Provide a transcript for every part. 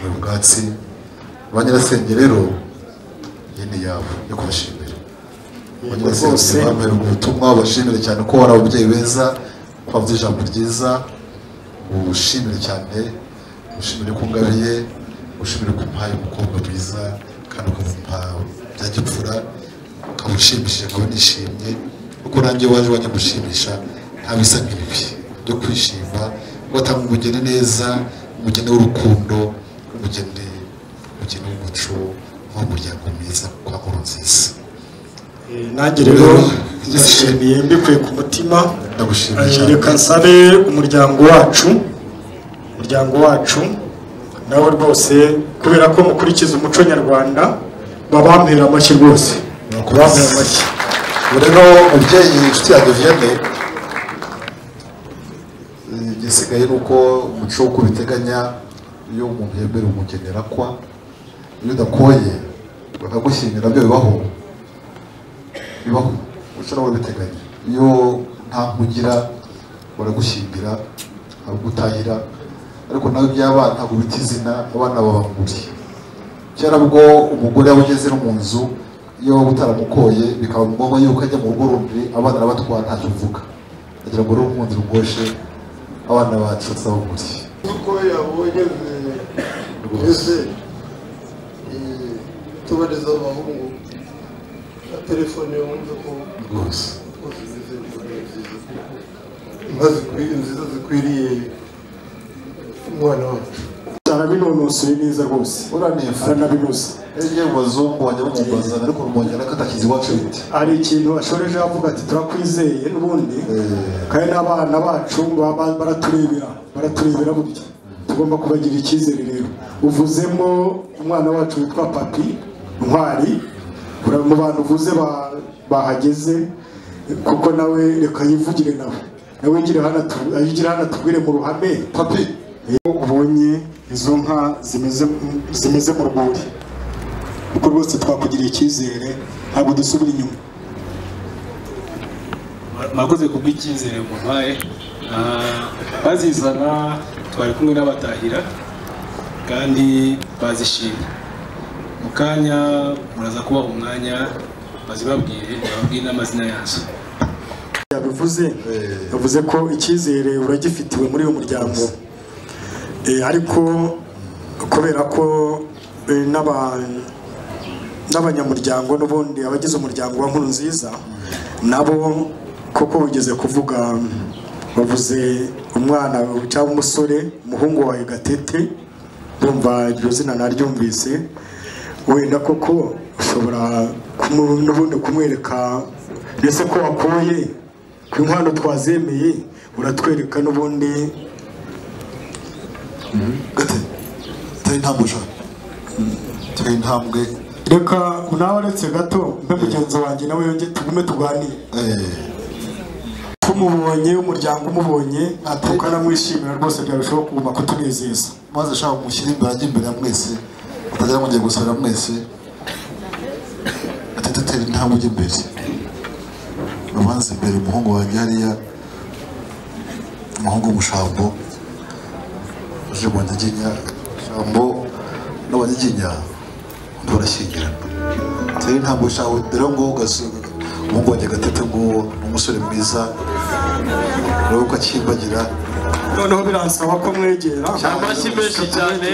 muri ubwatsi. Ba nyirasenge rero ni yabo yo kubashimira. Ba nyirasenge bambaye ubutumwa bashimire cyane ko wari ababyeyi beza ko bavuze ijambo ryiza. Ubushimire cyane ubushimire ku ngabiye ubushimire ku mpaye umukobwa mwiza kandi ukamumpa bya gipfura. Ukaba ushimishije nkaba nishimye. Kuko nanjye waje wajya gushimisha nta bisa nk'ibi. Byo kwishima ugatanga umugeni neza umugeni w'urukundo umugeni umugeni w'umuco w'umuryango mwiza kwa nkuru nziza nanjye rero ndashimiye mbikuye ku mutima. Eh, reka nsabe umuryango wacu. Umuryango wacu. Nawe rwose kubera ko mukurikiza umuco nyarwanda babampera amashyi rwose. Babampera amashyi. Ubu rero umubyeyi inshuti yanjye Vianney eh, igisigaye ni uko umuco uko biteganya iyo umuntu yemera umugeni arakwa iyo udakoye bakagushyingira na byo bibaho bibaho umuco nawe biteganya. Iyo nta nkugira baragushyingira baragutahira ariko nawe iby'abana ntabwo bita izina abana baba nguri kera bwo umugore yaba ugeze no mu nzu iyo waba utaramukoye bikaba ngombwa yuko ajya mu rugo rundi abana arabatwara ntacyo uvuga agira ngo rero umundi rugoshe abana bacu bazabaguri uko yabonye mbese tubariza abahungu na telefone wumve ko rwose rwose zimeze inka zikwiye nziza zikwiriye umwana wacu arabinonosoye neza rwose aranabinoza iyo mu bazungu bajya bamubazana ariko rumongera ko atakizi iwacu bite hari ikintu ashoreje avuga ati turakwizeye n'ubundi kandi n'abana bacu baraturebera baraturebera burya tugomba kubagira icyizere rero uvuzemo umwana wacu witwa papi ntwari mu bantu uvuze ba- bahageze kuko nawe reka yivugire nawe. Nawe yigire hano atu- yigire hano atubwire mu ruhame. Papi! Iyo ubonye izo nka zimeze zimeze mu rwuri kuko rwose twakugiriye icyizere ntabwo dusubira inyuma. Mwakoze kubw'icyizere mumpaye Ah, bazizana twari kumwe n'abatahira. Kandi bazishimye. Mu kanya muraza kubaha umwanya bazibabwire bababwire n'amazina yazo. Yabivuze yavuze ko icyizere uragifitiwe muri uyu muryango. Eh, ariko kubera ko eh, n'aba- n'abanyamuryango n'ubundi abagize umuryango wa nkuru nziza nabo koko ugeze kuvuga bavuze umwana cyangwa umusore umuhungu wawe gatete bumva iryo zina naryumvise. Wenda koko ushobora n'ubundi kumwereka mbese ko wakoye ku inkwano twazemeye uratwereka n'ubundi. Gate ushaka? Tari intambwe. Reka nawe uretse gato mbe mugenzi wanjye nawe yonge tugume tuganire tumubonye umuryango umubonye tukanamwishimira rwose byarushaho kuguma kutunezeza maze ashaka kumushyira imbere ajya imbere ya mwese atagira ngo ngiye gusabira mwese atete atera intambwe ujya imbere. Ubanza imbere umuhungu wanjye hariya umuhungu w'umushambo uje mu nyiginya shambo n'abanyiginya undi barashyingirana tera intambwe ushaka dore ngo umuhungu wanjye gatete ngo ni umusore mwiza. Urebe ko akimbagira noneho biransaba ko mwegera. Amashyi menshi cyane.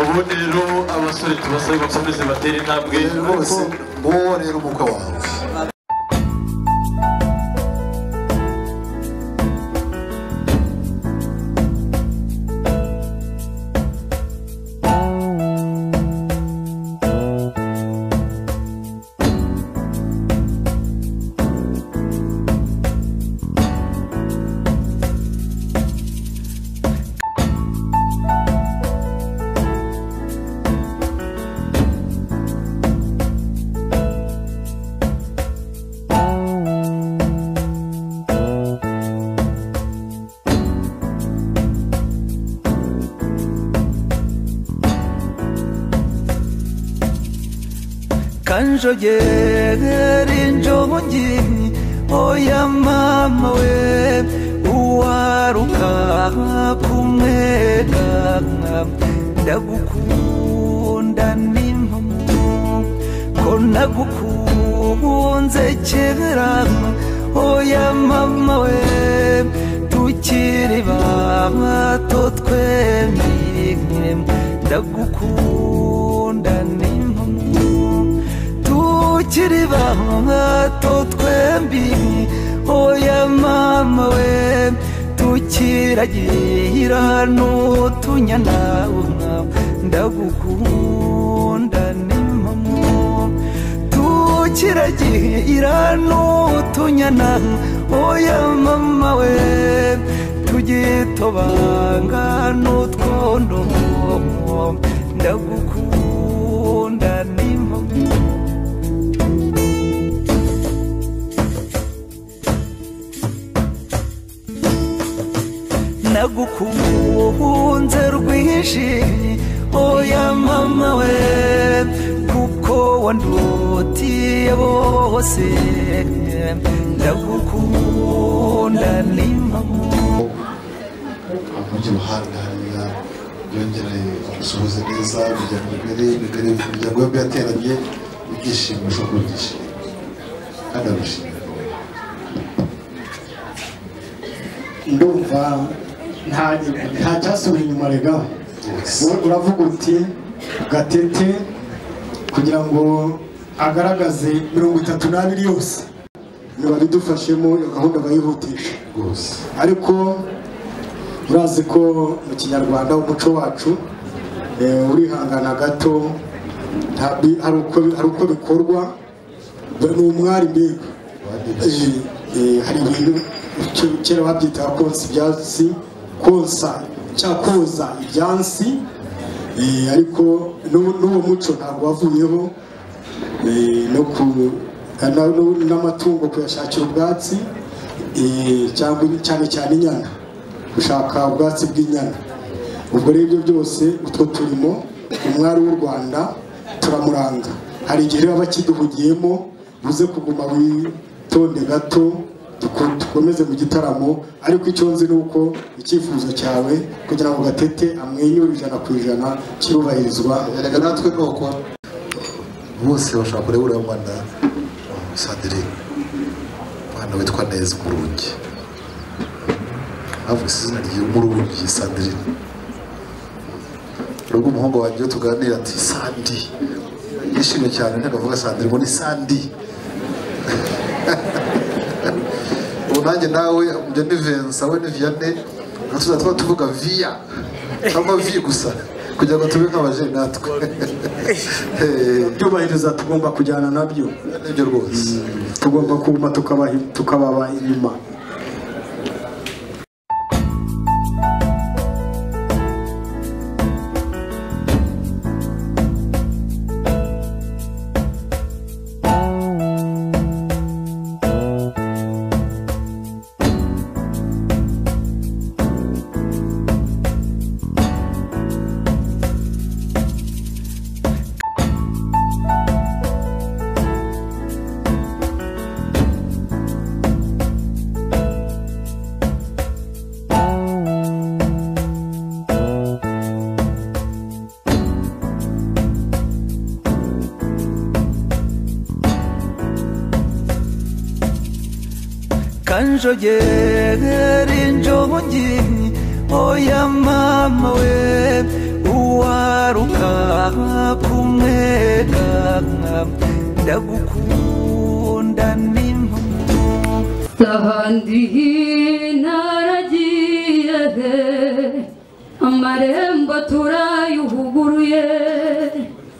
Ubundi rero abasore tubasabe bakomeze batere intambwe rwose nguwo rero umukwe wawe. Kanjogera injongi oya mama we uwaruka kumwega ndagukunda n'impamo ko nagukunze kera oya mama we tukiri bato twembi ndagukunda tukiri bato twembi oya mama we tukiragira n'utunyana ndagukunda n'impamo tukiragira n'utunyana oya mama we tugitobanga n'utwondo ndagukunda nagukunze rwinshi. Oya mama we kuko wandutiye bose. Ndagukunda n'impamo amujyi uruhande hariya yongera amusuhuze neza imiryango imbere imbere imiryango yombi yateranye ibyishimo bishobora kuba ibyishimo kandi ndumva nta cyasubira inyuma rega. Uravuga uti gatete kugira ngo agaragaze mirongo itatu n'abiri yose ntibabidufashemo iyo gahunda bayihutisha. Ariko urazi ko mu kinyarwanda umuco wacu eh, urihangana gato hari uko- bikorwa ni umwari mbega. Eh, eh, hari ibintu ke- kera babyitaga konsa ibyatsi konsa cyangwa koza ibyansi eh, ariko n'uwo muco ntabwo wavuyeho eh, n'amatungo kuyashakira ubwatsi eh, cyane cyane inyana gushaka ubwatsi bw'inyana. Ubwo rero byose utwo turimo umwari w'u rwanda turamuranga. Hari igihe aba akiduhugiyemo buze kuguma witonde gato dukomeze mu gitaramo ariko icyo nzi ni uko icyifuzo cyawe kugira ngo gatete amwenyure ijana ku ijana kirubahirizwa. Erega natwe ni uko bose bashaka kureba uriya mwana sandrine umwana witwa neza umurungi havuga izina ry'umurungi sandrine ubwo umuhungu wanjye tuganira ati sandi yishimye cyane ntagavuga sandrine ngo ni sandi ubu nanjye nawe njye ni vensa we ni viyane tuza tuba tuvuga viya cyangwa vi gusa kugira ngo tube nk'abajeni natwe. Byubahiriza tugomba kujyana na byo. Nibyo rwose. Tugomba kuma tukabahi- tukababa inyuma kanjogera injongi oya mama we uwaruka kumwega ndagukunda n'impamo ahandi naragiye amarembo turayuhuguruye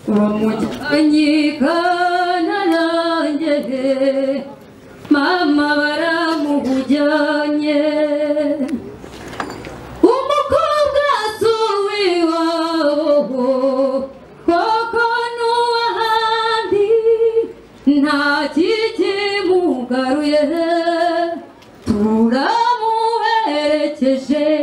uwo mujyanyikana nanjye turamuherekeje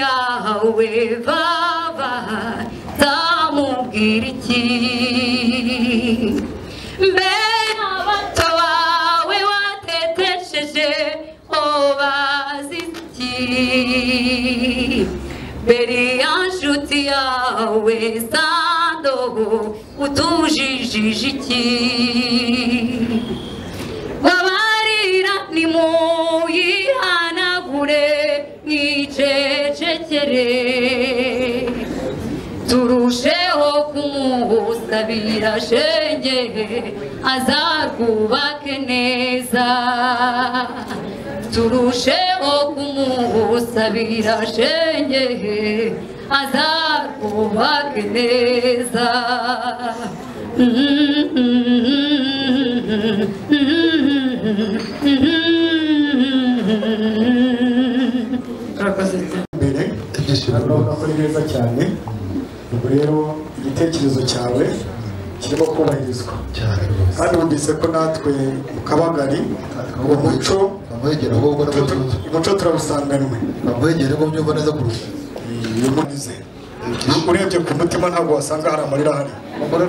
nshuti yawe baba zamubwira iki mbe n'abato bawe watetesheje obazi iki mbere ya nshuti yawe mwicecekere turusheho kumusabira shenge azarwubake neza turusheho kumusabira shenge azarwubake neza mbere urabona ko ari neza cyane. Ubwo rero igitekerezo cyawe kirimo kubahirizwa. Kandi wumvise ko natwe mu kabagari uwo muco umuco turawusanganwe bamwegere ngo mbyumva neza kurusha. Munize urebye ku mutima ntabwo wasanga hari amarira ahari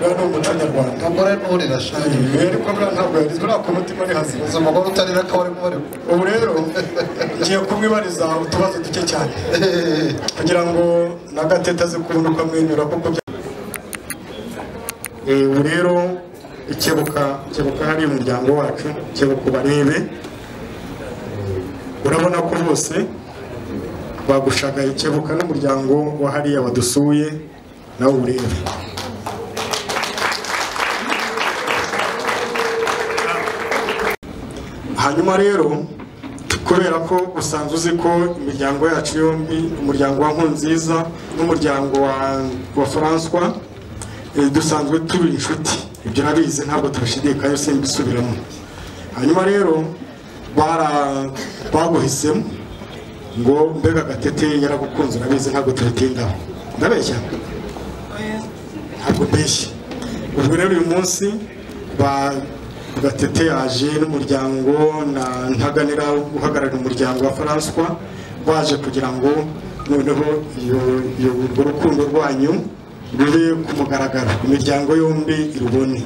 rero ni umuco nyarwanda. umugore nturira shani ariko buriya ntabwo yarizwe uriya ku mutima ni hazima umugore utarira ko ari ubu rero ngiye kumwibariza utubazo duke cyane. Kugira ngo na gatete aze kubona uko amwenyura kuko ubu rero ikebuka ikebuka hariya umuryango wacu ikebuka ubarebe. Urabona ko bose bagushagaye ikebuka n'umuryango wa hariya wadusuye nawe urebe hanyuma rero kubera ko usanzwe uzi ko imiryango yacu yombi umuryango wa nkunziza n'umuryango wa, wa François eh, dusanzwe turi inshuti. Ibyo nabizi ntabwo tubashidikayo simbisubiramo hanyuma rero baguhisemo ngo mbega gatete yaragukunze urabizi ntabwo tubitindaho. Ndabeshya. Ntabwo mbeshya ubwo rero uyu munsi ba gatete yaje n'umuryango na ntaganira uhagarariye umuryango wa François baje kugira ngo noneho urwo rukundo rwanyu rube ku mugaragaro. Imiryango yombi irubone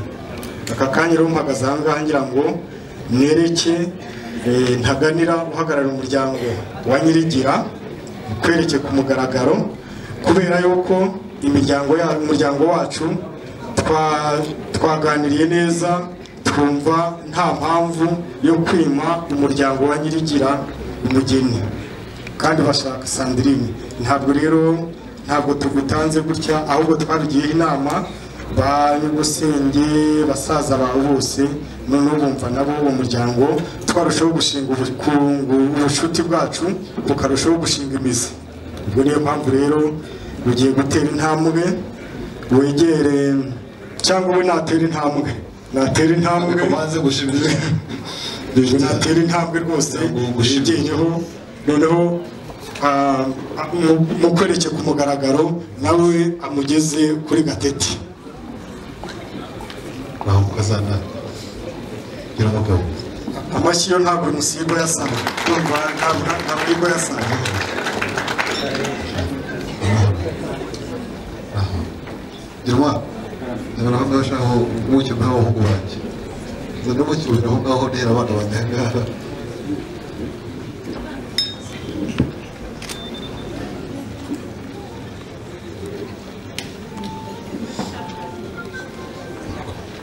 aka kanya rero mpagaze aha ngaha ngira ngo nereke eh, ntaganira uhagarariye umuryango wa nyirigira kwereke ku mugaragaro kubera yuko imiryango ya umuryango wacu twa- twaganiriye neza twumva nta mpamvu yo kwima umuryango wa nyirigira umugeni. Kandi bashaka sandirine ntabwo rero ntabwo tugutanze gutya ahubwo twabigiyeho inama ba nyir'ubusenge basaza bawe bose noneho bumva nabo uwo muryango twarushaho gushinga ubucuti bwacu bukarushaho gushinga imizi. Ubwo niyo mpamvu rero ugiye gutera intambwe wegere cyangwa we natera intambwe. Natera intambwe natera intambwe rwose. Yigenyeho noneho ah, ah, mu- mu kwereke ku mugaragaro nawe amugeze kuri gatete. Amashyi yo ntabwo musigo yasanga ntabwo yigo yasanga gira nabarahamdasha aho ubuki n'abahungu banjye aho ngaho ntera abana banyangara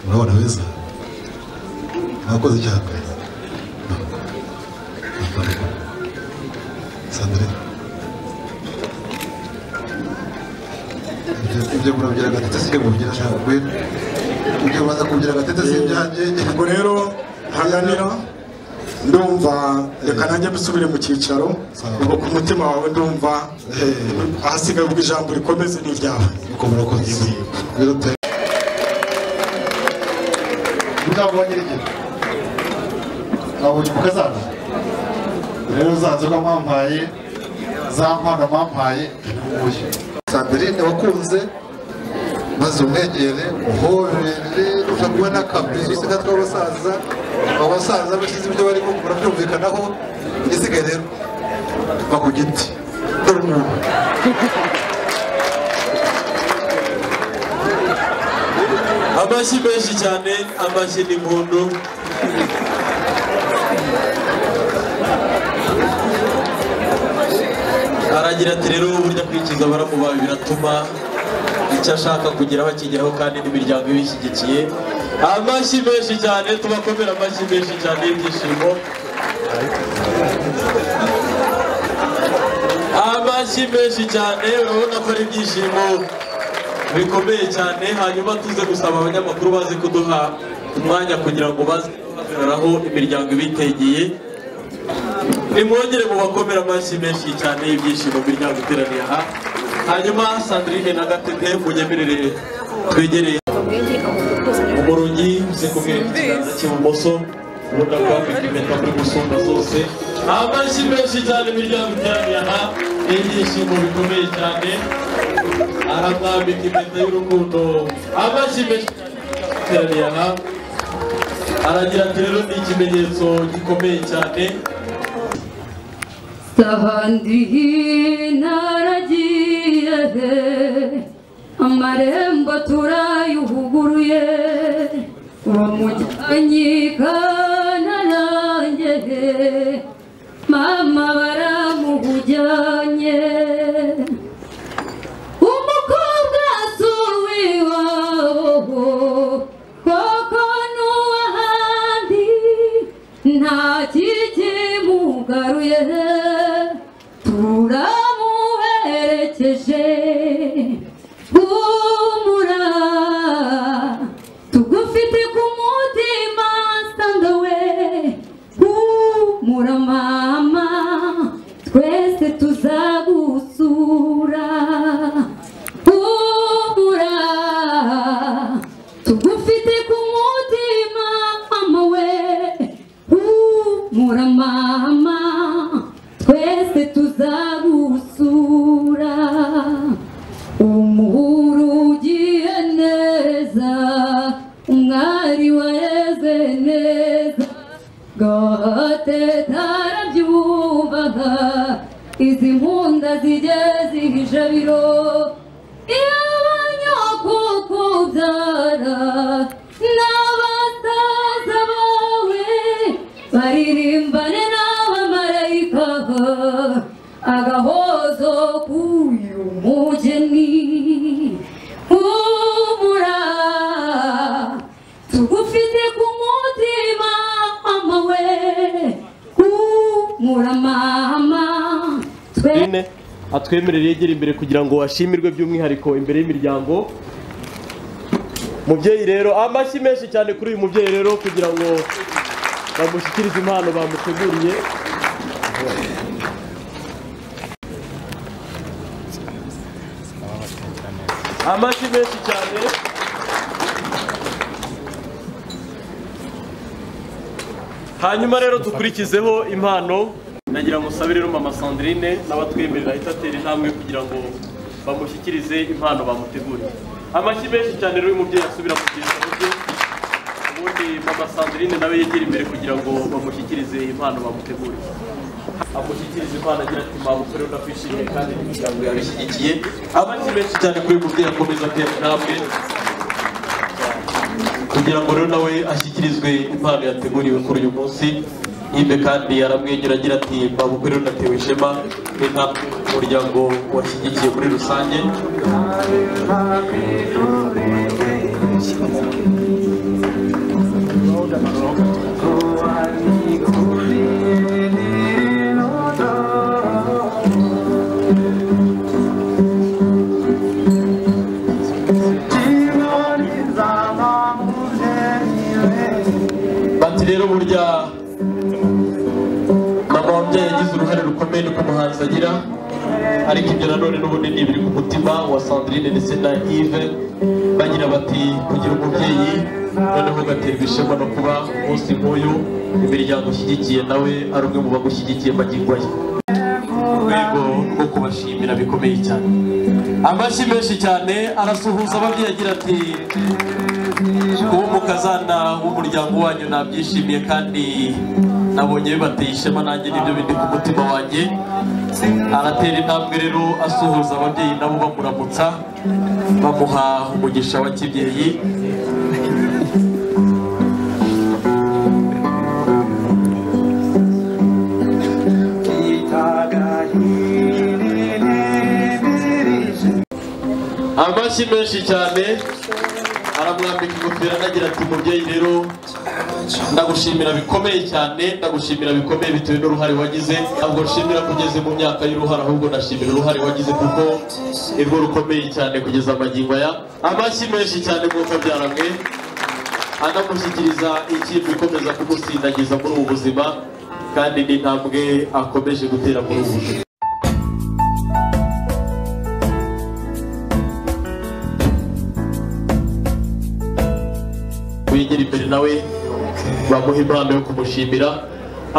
urabona beza cyane ibyo- murabyira gatete si ibyo mubyina shaka ngwino ibyo ubanza kubyira gatete si ibyanjye ubwo rero ntaganira ndumva reka nanjye dusubire mu cyicaro ubwo ku mutima wawe ndumva ahasigaye ubwo ijambo rikomeze ni iryawe uko murakoze rero te ntabwo wanyirigera nabonye umukazana rero za nzoga mwampaye za mpano mwampaye nguye sandrine wakunze maze umwegere umuhorere ukaguha n'akabizo usiga tw'abasaza abasaza bashyize ibyo barimo murabyumvikanaho igisigaye rero. Va ku giti dore umuntu. Amashyi menshi cyane amashyi n'impundu. Aragira ati rero burya kwikiza baramubaye biratuma icyo ashaka kugeraho akigeraho kandi n'imiryango ibishyigikiye. Amashyi menshi cyane tubakomera amashyi menshi cyane y'ibyishimo. Amashyi menshi cyane urabona ko ari ibyishimo bikomeye cyane hanyuma tuze gusaba abanyamakuru baze kuduha umwanya kugira ngo baze guhagararaho imiryango ibitegeye nimwongere mu bakomera amashyi menshi cyane y'ibyishimo imiryango iteraniye aha. Hanyuma sandrine na gatete munyemerere twegereye. Umurungi uze kumwereka ikiganza cy'ibumoso ubundi akwambika impeta kuri gusumba zose. Amashyi menshi cyane imiryango iteraniye aha ni ibyishimo bikomeye cyane. Aramwambika impeta y'urukundo. Amashyi menshi iteraniye aha. Aragira ati rero ni ikimenyetso gikomeye cyane. Sahandi naragiye amarembo turayuhuguruye uwo mujyanyi kanarange mama baramuhujyanye servirá atwemerere yegere imbere kugira ngo washimirwe by'umwihariko imbere y'imiryango. Mubyeyi rero amashyi menshi cyane kuri uyu mubyeyi rero kugira ngo bamushyikirize impano bamuteguriye. Amashyi menshi cyane. Hanyuma rero dukurikizeho impano. Nagira ngo usabe rero mama sandrine n'abatwemerera ahita atera intambwe kugira ngo bamushyikirize impano bamuteguriye amashyi menshi cyane rero y'umubyeyi asubira mu byicaro bye ubundi mama sandrine nawe yegera imbere kugira ngo bamushyikirize impano bamuteguriye amushyikiriza impano agira ati mabukore ndakwishimiye kandi n'imiryango yabishyigikiye. Amashyi menshi cyane kuri uyu mubyeyi akomeza atera intambwe kugira ngo rero nawe ashyikirizwe impano yateguriwe kuri uyu munsi. Yimbe kandi aramwenyura agira ati rero natewe ishema n'intambwe umuryango washyigikiye muri rusange rukomeye nuko umuhanzi agira. Ariko ibyo nanone n'ubundi ni ibiri ku mutima wa sandrine ndetse na yves. Bagira bati kugira umubyeyi noneho ugaterwa ishema no kuba umunsi nk'uyu imiryango ushyigikiye nawe ari umwe mu bagushyigikiye magingo ye mu rwego rwo kubashimira bikomeye cyane. Amashyi menshi cyane arasuhuza ababyeyi agira ati kuba umukazana w'umuryango wanyu nabyishimiye kandi nabonye bibateye ishema nanjye ni byo bindi ku mutima wanjye. Aratera intambwe rero asuhuza ababyeyi nabo bamuramutsa bamuha umugisha wa kibyeyi amashyi menshi cyane aramwambika ingofero anagira ati mubyeyi rero ndagushimira bikomeye cyane ndagushimira bikomeye bitewe n'uruhare wagize. Ntabwo nshimira kugeze mu myaka y'uruhare ahubwo ndashimira uruhare wagize kuko nirwo rukomeye cyane kugeza amagingo aya. Amashyi menshi cyane mwuka byaramwe anamushyikiriza ikipe ikomeza kumusindagiza muri ubu buzima kandi n'intambwe akomeje gutera muri ubu buzima. Wegera imbere nawe. Bamuha impano yo kumushimira.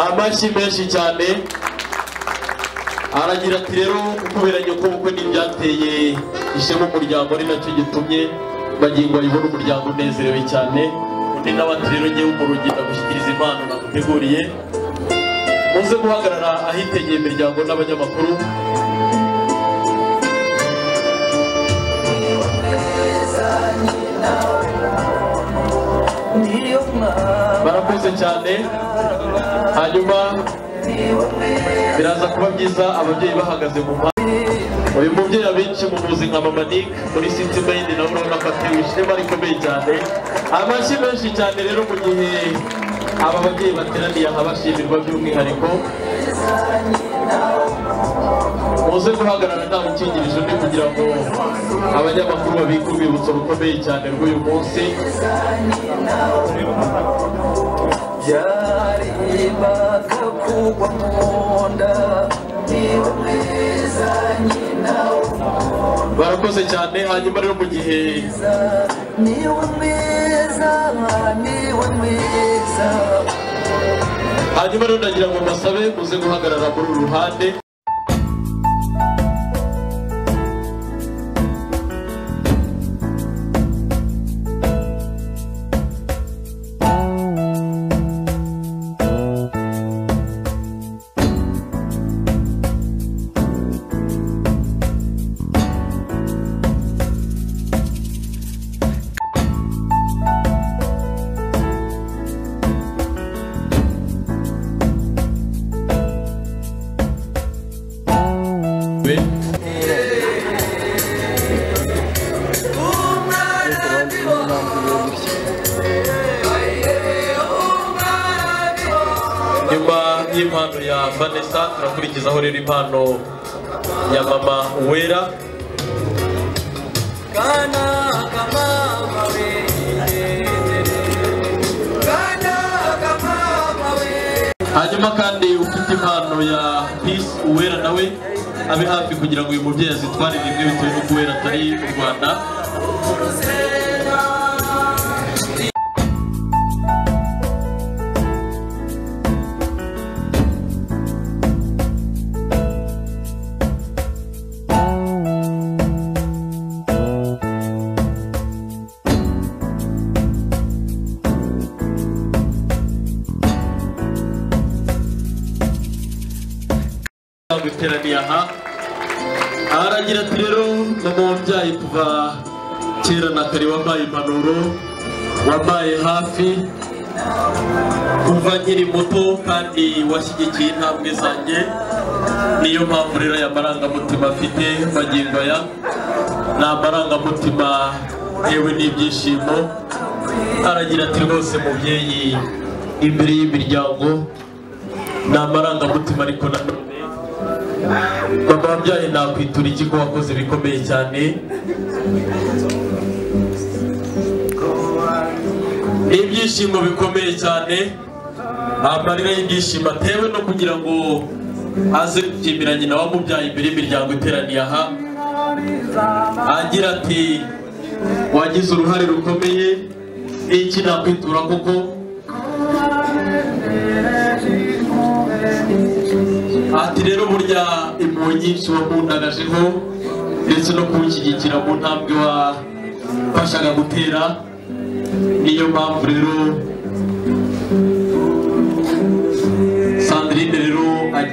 Amashyi menshi cyane. Aragira ati rero kubera nyoko bukwe n'ibyateye ishema umuryango ari na cyo gitumye magingo ayibona umuryango unezerewe cyane. Undi ati rero ngewe umurugi ndagushyikiriza impano naguteguriye. Muze guhagarara ahitegeye imiryango n'abanyamakuru. Barakoze cyane hanyuma biraza kuba byiza ababyeyi bahagaze mu mpande uyu mubyeyi abenshi mumuzi nka mama Nick muri city maid nawe urabona ko atewe ishema rikomeye cyane. Amashyi menshi cyane rero mu gihe aba babyeyi bateraniye aha bashimirwa by'umwihariko. Muze guhagarara nta ukingirije undi kugira ngo abanyamakuru babike urwibutso rukomeye cyane rw'uyu munsi. Byaribaga kugwa mu nda niba mwiza nyina barakoze cyane hanyuma rero mu gihe ni we mwiza ni we mwiza hanyuma rero ndagira ngo mbasabe muze guhagarara muri uru ruhande. Nyuma y'impano ya vanessa turakurikizaho rero impano ya mama wera. Kana kana hanyuma kandi ufite impano ya peace uwera nawe abe hafi kugira ngo uyu mubyeyi azitware rimwe bitewe n'uko uwera atari mu rwanda. Kandi washyigikiye intambwe zanjye niyo mpamvu rero aya marangamutima afite magingo aya ni amarangamutima yewe n'ibyishimo aragira ati rwose mubyeyi imbere y'imiryango ni amarangamutima ariko nanone mama wabyaye nakwitura iki ko wakoze bikomeye cyane. Ni ibyishimo bikomeye cyane. Amarira y'ibyishimo atewe no kugira ngo aze gushimira nyina wamubyaye imbere y'imiryango iteraniye aha. Agira ati wagize uruhare rukomeye n'iki nakwitura koko? Ati rero burya impuhwe nyinshi wakundagajeho ndetse no kuwushyigikira mu ntambwe wafashaga gutera niyo mpamvu rero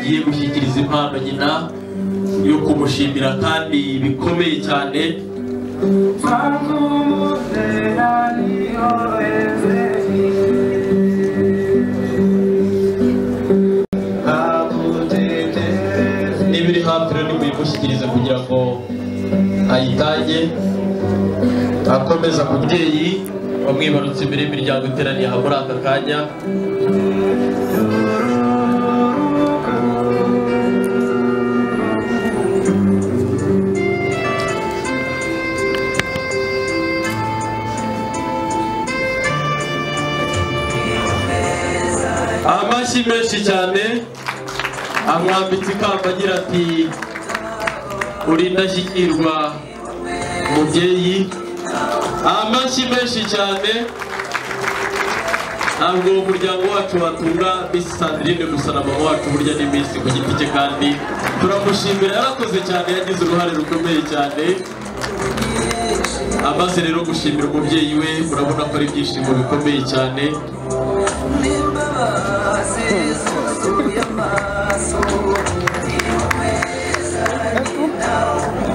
agiye gushyikiriza impano nyina yo kumushimira kandi bikomeye cyane. N'ibiri hafi rero nimuyimushyikirize kugira ngo ayitange akomeza mubyeyi wamwibarutse imbere y'imiryango iteraniye aha muri aka kanya. Amashyi menshi cyane. Amwambitse ikamba agira ati uri indashyikirwa mubyeyi. Amashyi menshi cyane. Ntabwo umuryango wacu watunga misi sandrine gusa na mama wacu burya ni misi ku giti cye kandi turamushimira. Yarakoze cyane yagize uruhare rukomeye cyane. Amaze rero gushimira umubyeyi we urabona ko ari ibyishimo bikomeye cyane.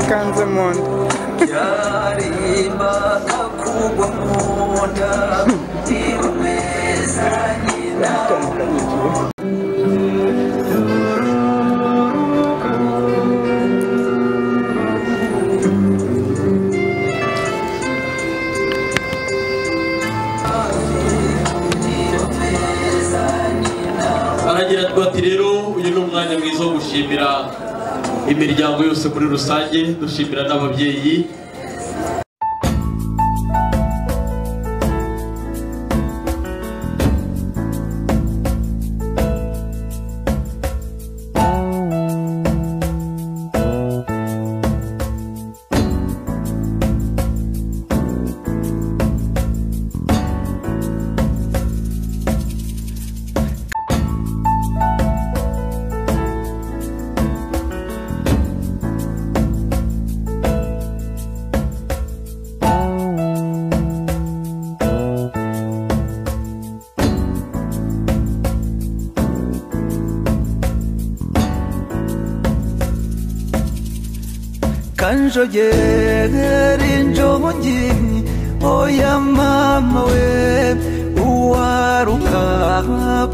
Kanze mu nda gushimira imiryango yose muri rusange dushimira n'ababyeyi kanjogera injogi oya mama we uwaruka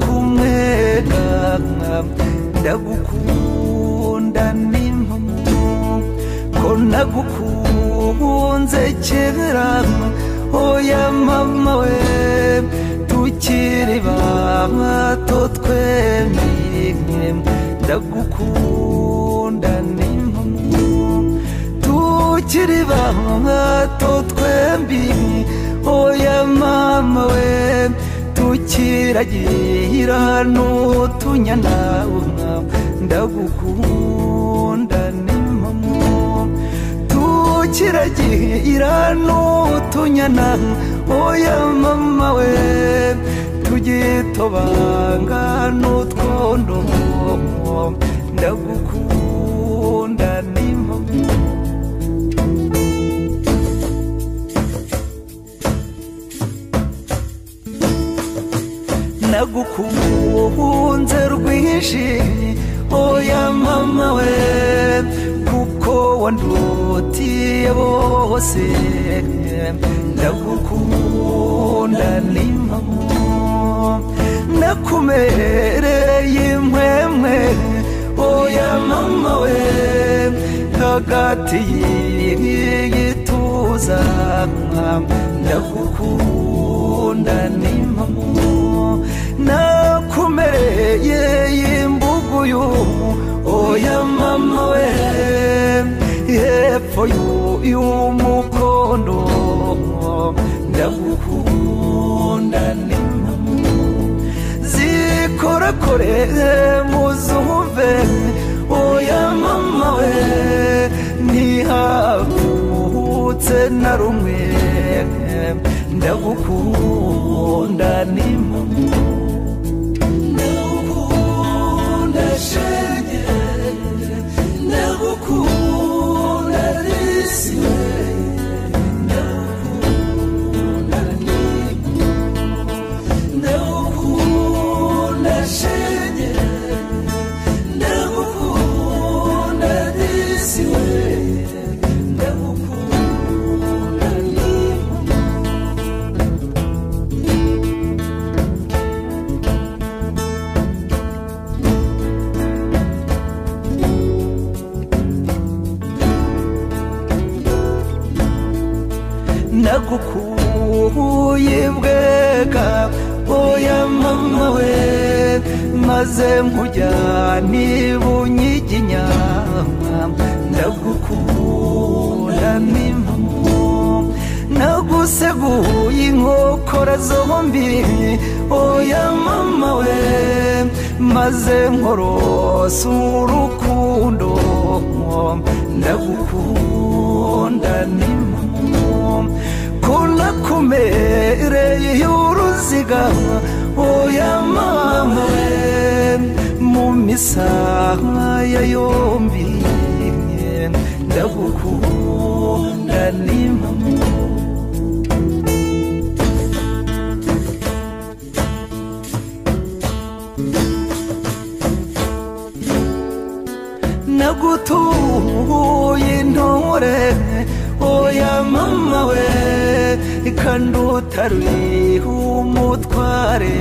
kumwega ndagukunda n'impamo ko nagukunze kera oya mama we tukiri bato twemye ndagukunda tukiri bato twembi oya mama we tukiragira n'utunyana ndagukunda n'impamo tukiragira n'utunyana. Oya mama we tugitobanga n'utwondo. Ndagukunda nagukunze rwinshi. Oya mama we kuko wandutiye bose ndagukunda ni mama nakumereye impwemwe oya mama we hagati y'igituza. Ndagukunda ni mama nakumereye imbuguyu oya mama we hepfo y'umukondo ndagukunda ni mama zikorakore muzumve oya mama we ntihavutse na rumwe ndagukunda ni mama nagukuye bwega oya mama we maze nkujyana ibunyiginya ndagukunda ni mama naguseguye inkokora zombi. Oya mama we maze nkorosa urukundo. Ndagukunda ni mama kunakumereye uruziga oya mama mu misaya yombi ndagukunda ni mama. Nagutuye intore yaamama we kan duutarwi humutware.